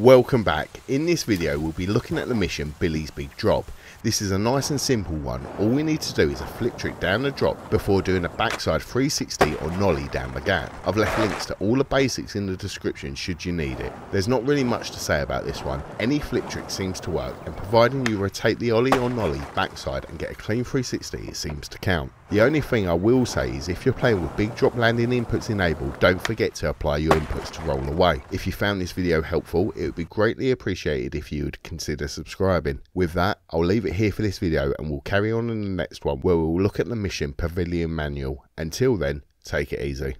Welcome back. In this video we'll be looking at the mission Billy's Big Drop. This is a nice and simple one. All we need to do is a flip trick down the drop before doing a backside 360 or nollie down the gap. I've left links to all the basics in the description should you need it. There's not really much to say about this one. Any flip trick seems to work and providing you rotate the ollie or nollie backside and get a clean 360 it seems to count. The only thing I will say is if you're playing with big drop landing inputs enabled, don't forget to apply your inputs to roll away. If you found this video helpful, it would be greatly appreciated if you would consider subscribing. With that, I'll leave it here for this video and we'll carry on in the next one where we'll look at the mission Pavilion Manual. Until then, take it easy.